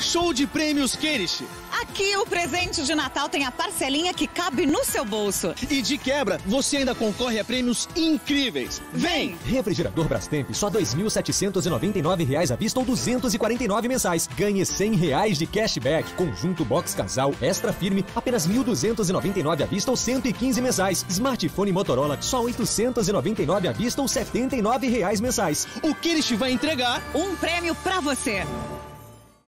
Show de prêmios Kerish. Aqui o presente de Natal tem a parcelinha que cabe no seu bolso. E de quebra, você ainda concorre a prêmios incríveis. Vem! Refrigerador Brastemp, só R$ 2.799 à vista ou 249 mensais. Ganhe 100 reais de cashback. Conjunto Box Casal Extra Firme, apenas R$ 1.299 à vista ou 115 mensais. Smartphone Motorola, só R$ 899 à vista ou 79 reais mensais. O Kerish vai entregar Um prêmio para você.